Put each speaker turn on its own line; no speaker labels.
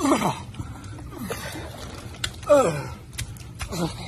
Oh. Oh. Oh.